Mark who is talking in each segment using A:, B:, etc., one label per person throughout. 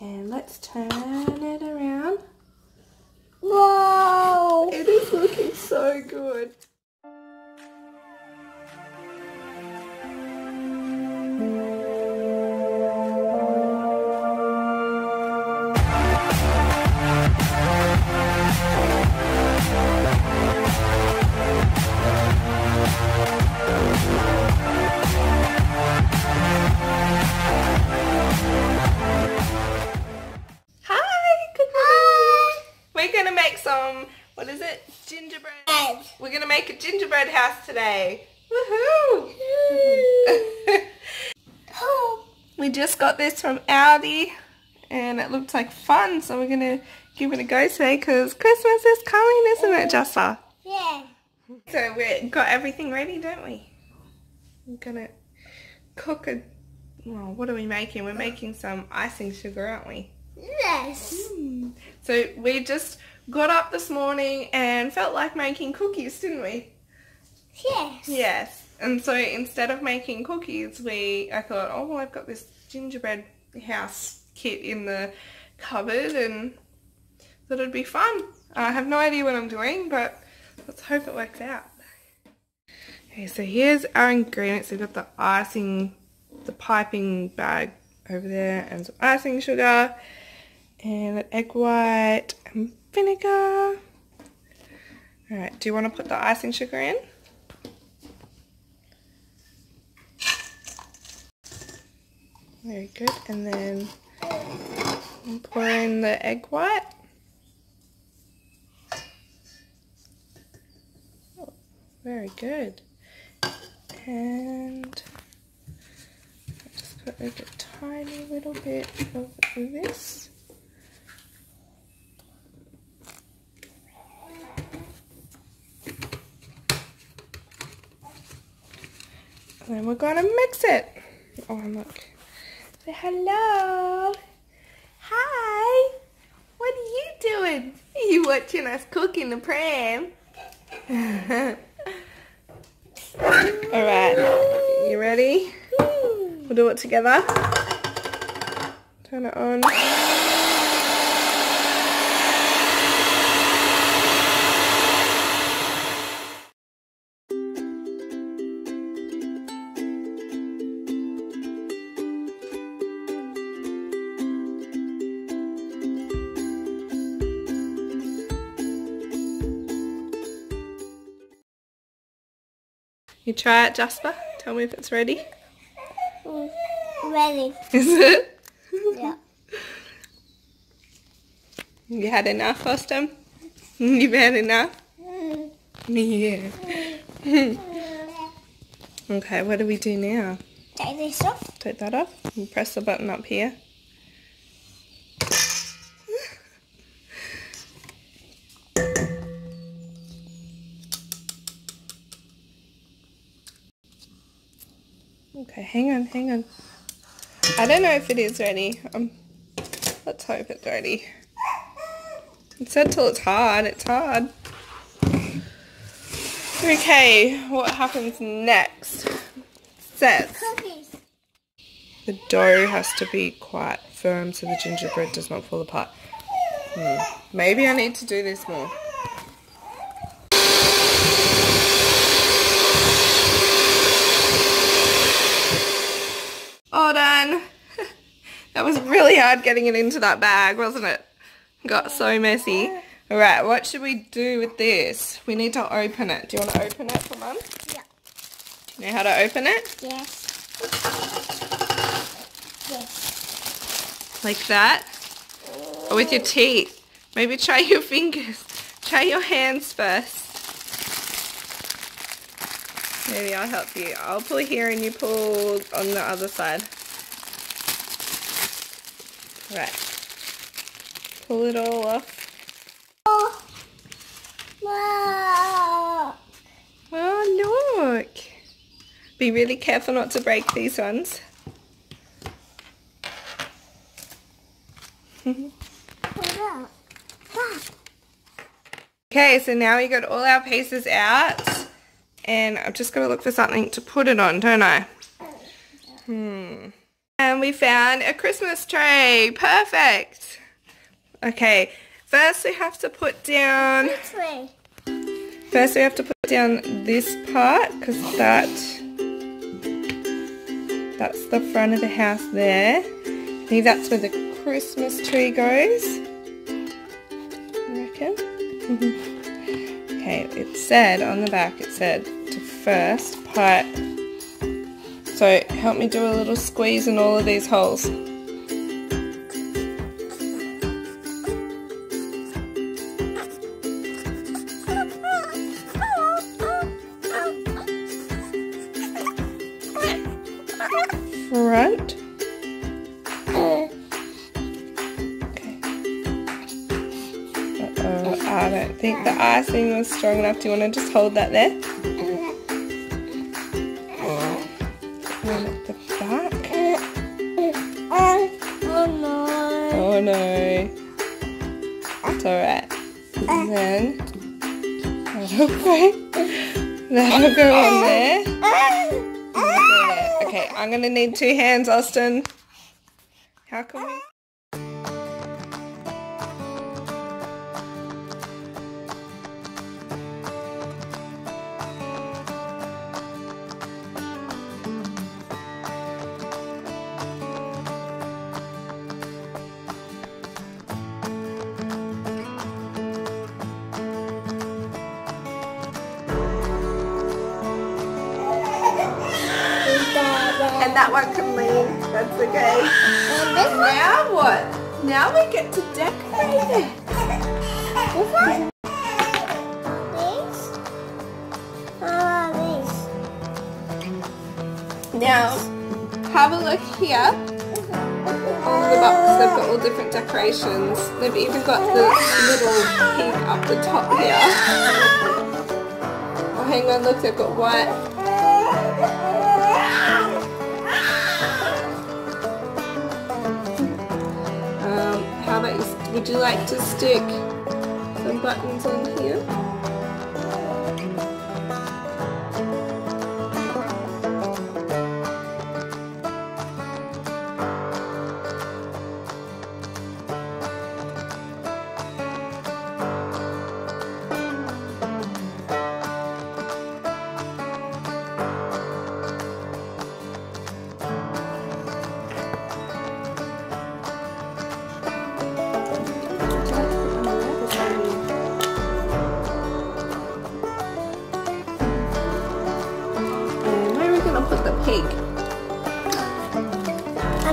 A: And let's turn it around.
B: Whoa!
A: It is looking so good. This from Aldi and it looked like fun, so we're gonna give it a go today because Christmas is coming, isn't it, Jessa?
B: yeah.
A: So we've got everything ready, don't we? We're gonna cook a, well, what are we making? We're making some icing sugar, aren't we?
B: Yes. Mm.
A: So we just got up this morning and felt like making cookies, didn't we?
B: Yes.
A: Yes. And so instead of making cookies, we I thought, oh well, I've got this gingerbread house kit in the cupboard, and thought it'd be fun. I have no idea what I'm doing, but let's hope it works out. Okay, so here's our ingredients. We've got the icing, the piping bag over there, and some icing sugar, and an egg white and vinegar. Alright, do you want to put the icing sugar in? Very good. And then I'm pouring the egg white. Oh, very good. And I'll just put like a tiny little bit of this. And then we're gonna mix it. Oh, look. Say hello. Hi. What are you doing? You watching us cook in the pram? Alright. You ready? We'll do it together. Turn it on. You try it, Jasper? Tell me if it's ready.
B: Mm, Ready.
A: Is it?
B: Yeah.
A: You had enough, Austin? You've had enough?
B: Mm.
A: Yeah. okay, what do we do now?
B: Take this off.
A: Take that off and press the button up here. Okay, hang on, hang on. I don't know if it is ready. Um, let's hope it's ready. It said till it's hard. It's hard. Okay, what happens next? Says
B: Cookies.
A: the dough has to be quite firm so the gingerbread does not fall apart. Hmm. Maybe I need to do this more. All done. that was really hard getting it into that bag, wasn't it? Got so messy. Alright, what should we do with this? We need to open it. Do you want to open it for mum?
B: Yeah.
A: Do you know how to open it?
B: Yes. Yes.
A: Like that? Or with your teeth? Maybe try your fingers. Try your hands first. Maybe I'll help you. I'll pull here and you pull on the other side. Right. Pull it all off.
B: Oh.
A: Oh, look. Be really careful not to break these ones. Okay, so now we got all our pieces out. And I've just got to look for something to put it on, don't I? Hmm. And we found a Christmas tree. Perfect. Okay, first we have to put down,
B: way?
A: first we have to put down this part because that, that's the front of the house there. I think that's where the Christmas tree goes. You reckon? okay, it said on the back, it said to first put, so help me do a little squeeze in all of these holes. Front. Okay. Uh-oh, I don't think the icing was strong enough. Do you want to just hold that there? Then that'll go. That'll go on. There. Okay, I'm gonna need two hands, Austin. How can we? That one can lean. That's okay.
B: And?
A: Now what? Now we get to decorate it.
B: This one? These? How are these?
A: Now, have a look here. All the boxes, they've got all different decorations. They've even got the little pig up the top here. Oh, hang on, look, they've got white. Would you like to stick some buttons on here?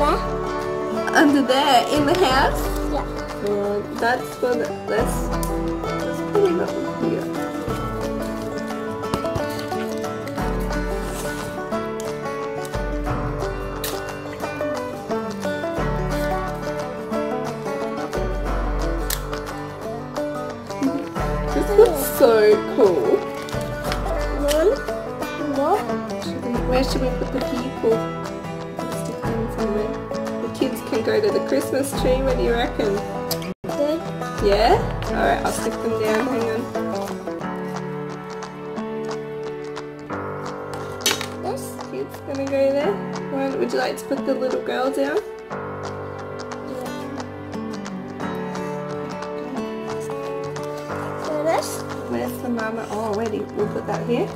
B: There?
A: Under there, in the house?
B: Yeah.
A: Uh, that's for the, let's, let's put it up here. This looks so cool.
B: One.
A: We, where should we put the people? Can go to the Christmas tree. What do you reckon?
B: Good.
A: Yeah? Alright, I'll stick them down. Hang on.
B: This?
A: Kids gonna go there. One, would you like to put the little girl down?
B: So this?
A: Where's the mama? Oh, ready. We'll put that here.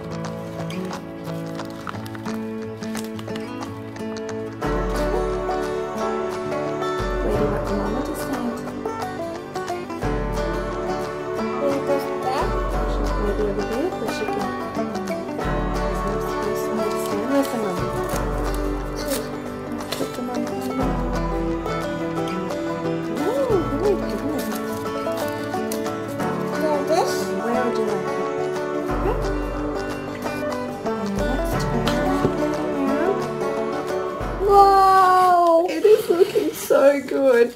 B: So
A: good.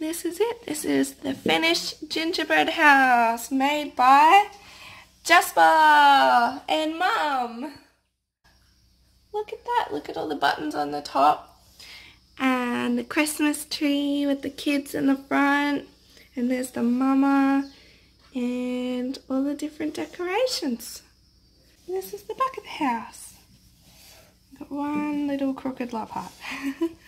A: This is it. This is the finished gingerbread house made by Jasper and Mum. Look at that. Look at all the buttons on the top. And the Christmas tree with the kids in the front. And there's the mama and all the different decorations. This is the back of the house. Got one little crooked love heart.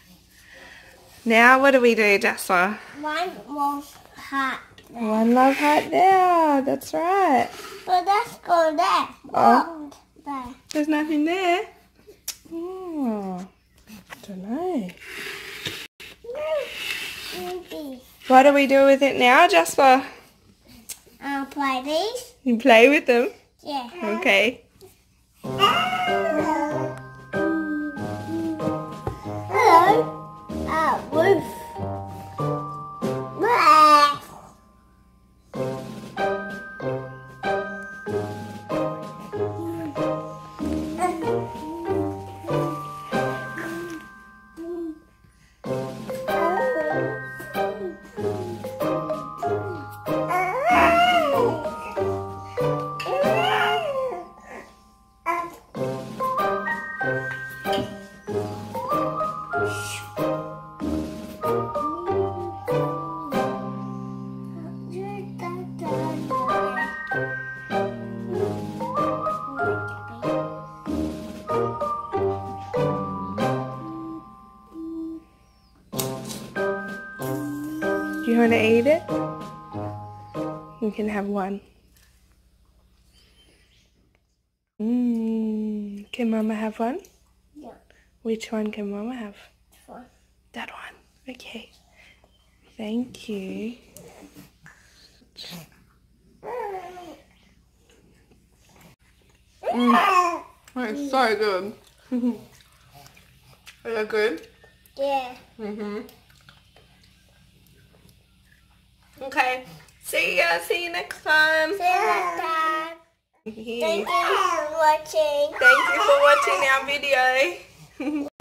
A: now what do we do, Jasper?
B: One was hot.
A: One love heart there. That's right.
B: But let's go there.
A: Oh.
B: There.
A: There's nothing there. Oh, don't know.
B: Maybe.
A: What do we do with it now, Jasper?
B: I'll play these.
A: You play with them.
B: Yeah.
A: Okay. Want to eat it? You can have one. Mmm. Can Mama have one?
B: Yeah.
A: Which one can Mama have?
B: one.
A: That one. Okay. Thank you. Mm. It's so good. Is that good?
B: Yeah.
A: Mm-hmm. Okay. See ya. See you next time.
B: See you next time. Thank you for watching.
A: Thank you for watching our video.